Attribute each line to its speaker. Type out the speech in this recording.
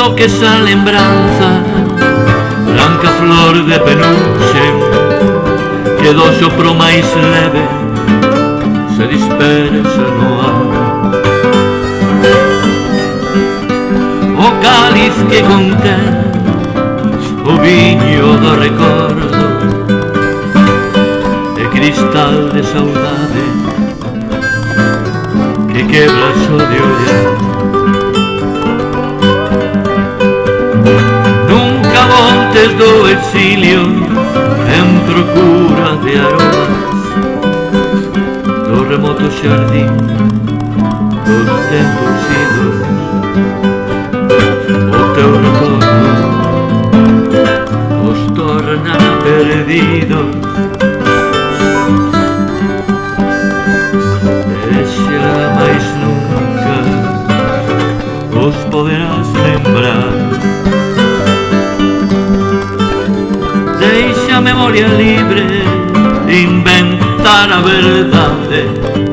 Speaker 1: toques a lembranza Branca flor de penuxe Que do sopro máis leve Se dispersa no ar O cáliz que contén O viño do recordo E cristal de saudade Que quebra o de olhar do exilio en procura de aromas do remoto xardín dos tempos idos o teu retorno os tornará perdidos. historia libre, inventar a verdades